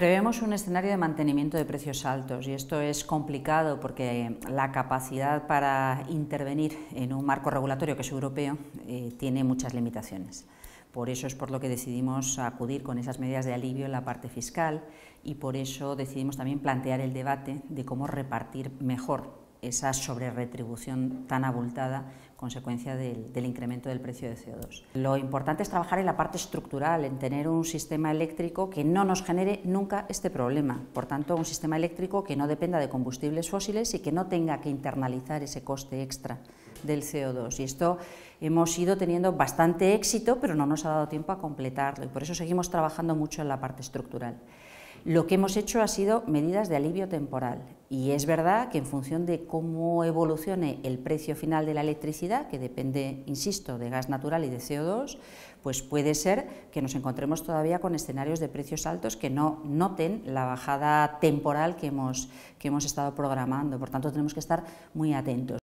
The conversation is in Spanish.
Prevemos un escenario de mantenimiento de precios altos y esto es complicado porque la capacidad para intervenir en un marco regulatorio que es europeo eh, tiene muchas limitaciones. Por eso es por lo que decidimos acudir con esas medidas de alivio en la parte fiscal y por eso decidimos también plantear el debate de cómo repartir mejor esa sobreretribución tan abultada consecuencia del, del, incremento del precio de CO2. Lo importante es trabajar en la parte estructural, en tener un sistema eléctrico que no nos genere nunca este problema. Por tanto, un sistema eléctrico que no dependa de combustibles fósiles y que no tenga que internalizar ese coste extra del CO2. Y esto hemos ido teniendo bastante éxito, pero no nos ha dado tiempo a completarlo y por eso seguimos trabajando mucho en la parte estructural. Lo que hemos hecho ha sido medidas de alivio temporal y es verdad que en función de cómo evolucione el precio final de la electricidad, que depende, insisto, de gas natural y de CO2, pues puede ser que nos encontremos todavía con escenarios de precios altos que no noten la bajada temporal que hemos, que hemos estado programando. Por tanto, tenemos que estar muy atentos.